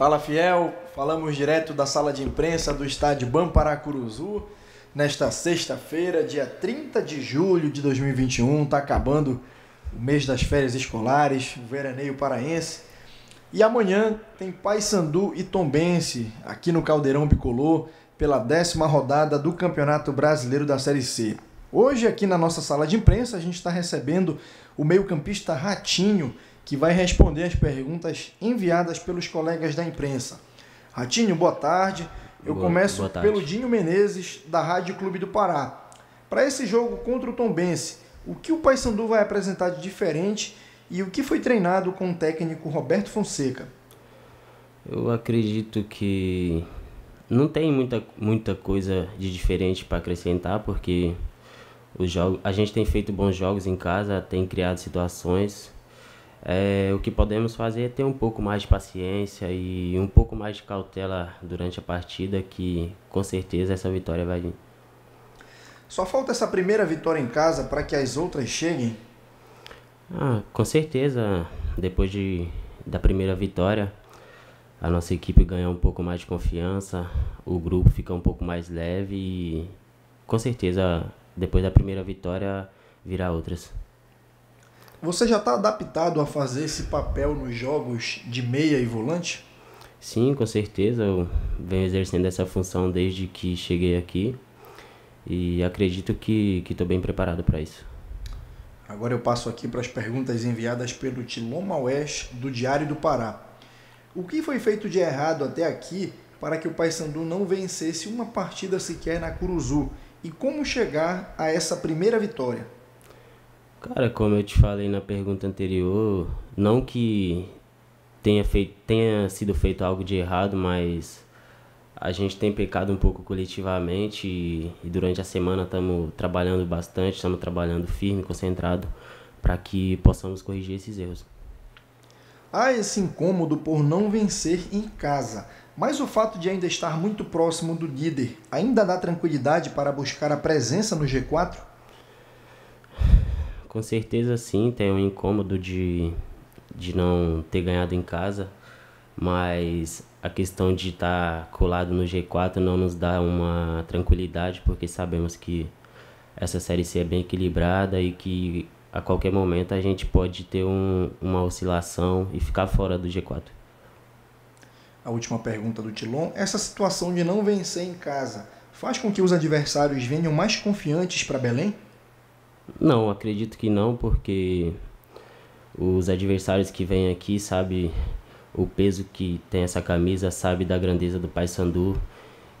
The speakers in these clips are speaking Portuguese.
Fala Fiel, falamos direto da sala de imprensa do estádio Bamparacuruzu. Nesta sexta-feira, dia 30 de julho de 2021, está acabando o mês das férias escolares, o veraneio paraense. E amanhã tem Paysandu e Tombense aqui no Caldeirão Bicolor pela décima rodada do Campeonato Brasileiro da Série C. Hoje, aqui na nossa sala de imprensa, a gente está recebendo o meio-campista Ratinho, que vai responder as perguntas enviadas pelos colegas da imprensa. Ratinho, boa tarde. Eu boa, começo boa tarde. pelo Dinho Menezes, da Rádio Clube do Pará. Para esse jogo contra o Tombense, o que o Paysandu vai apresentar de diferente e o que foi treinado com o técnico Roberto Fonseca? Eu acredito que não tem muita, muita coisa de diferente para acrescentar, porque os jogos, a gente tem feito bons jogos em casa, tem criado situações. É, o que podemos fazer é ter um pouco mais de paciência e um pouco mais de cautela durante a partida, que com certeza essa vitória vai vir. Só falta essa primeira vitória em casa para que as outras cheguem? Ah, com certeza, depois de, da primeira vitória, a nossa equipe ganha um pouco mais de confiança, o grupo fica um pouco mais leve e com certeza depois da primeira vitória virá outras. Você já está adaptado a fazer esse papel nos jogos de meia e volante? Sim, com certeza. Eu venho exercendo essa função desde que cheguei aqui e acredito que estou bem preparado para isso. Agora eu passo aqui para as perguntas enviadas pelo Tilon Maués, do Diário do Pará. O que foi feito de errado até aqui para que o Paysandu não vencesse uma partida sequer na Curuzu e como chegar a essa primeira vitória? Cara, como eu te falei na pergunta anterior, não que tenha, feito, tenha sido feito algo de errado, mas a gente tem pecado um pouco coletivamente e, e durante a semana estamos trabalhando bastante, estamos trabalhando firme, concentrado, para que possamos corrigir esses erros. Há esse incômodo por não vencer em casa. Mas o fato de ainda estar muito próximo do líder ainda dá tranquilidade para buscar a presença no G4? Com certeza sim, tem um incômodo de, de não ter ganhado em casa, mas a questão de estar colado no G4 não nos dá uma tranquilidade, porque sabemos que essa Série C é bem equilibrada e que a qualquer momento a gente pode ter um, uma oscilação e ficar fora do G4 a última pergunta do Tilon, essa situação de não vencer em casa faz com que os adversários venham mais confiantes para Belém? Não, acredito que não, porque os adversários que vêm aqui sabem o peso que tem essa camisa, sabe da grandeza do Paysandu,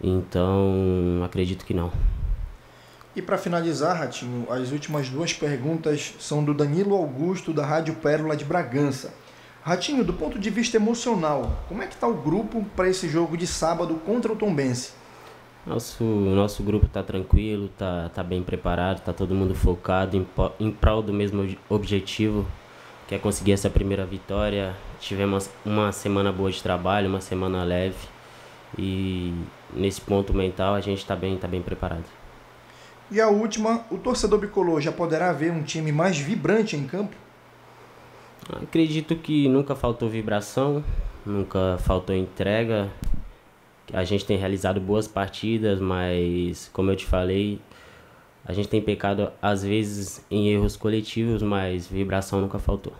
então acredito que não. E para finalizar, Ratinho, as últimas duas perguntas são do Danilo Augusto, da Rádio Pérola de Bragança. Ratinho, do ponto de vista emocional, como é que está o grupo para esse jogo de sábado contra o Tombense? Nosso, nosso grupo está tranquilo, está tá bem preparado, está todo mundo focado em, em prol do mesmo objetivo, que é conseguir essa primeira vitória. Tivemos uma semana boa de trabalho, uma semana leve e nesse ponto mental a gente está bem, tá bem preparado. E a última, o torcedor bicolor já poderá ver um time mais vibrante em campo? Acredito que nunca faltou vibração, nunca faltou entrega. A gente tem realizado boas partidas, mas como eu te falei, a gente tem pecado às vezes em erros coletivos, mas vibração nunca faltou.